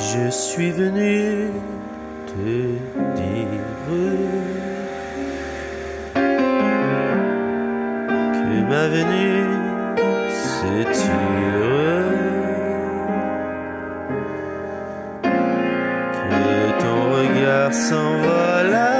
Je suis venu te dire que ma venue c'est que ton regard s'envole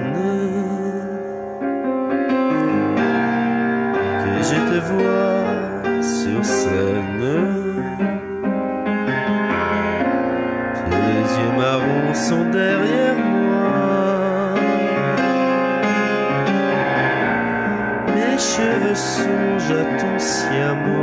je te vois sur scène. Tes yeux marrons sont derrière moi. Mes cheveux songent à ton siamois.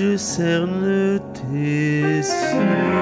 Nuages cernent tes yeux.